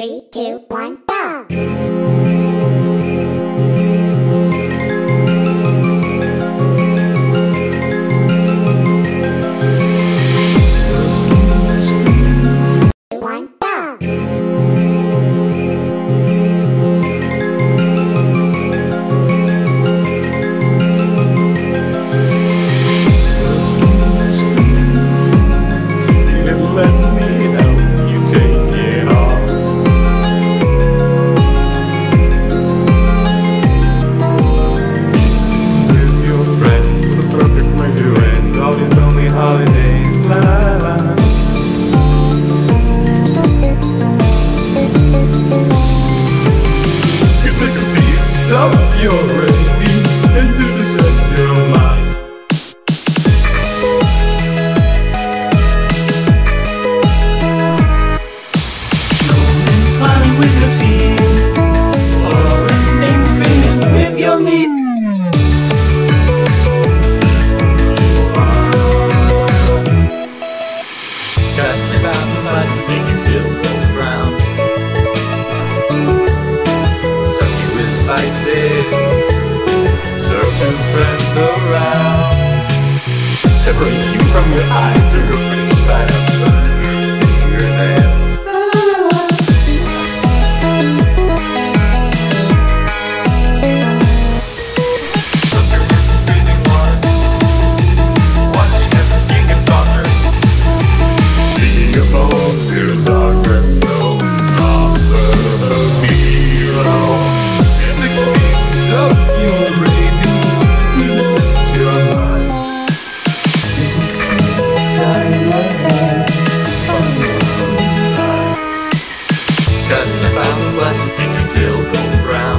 Three, two, one, You take a piece of your recipes about the to make silver brown. Sucky with friends around. Separate you from your eyes, turn your friends inside out. us Don't brown.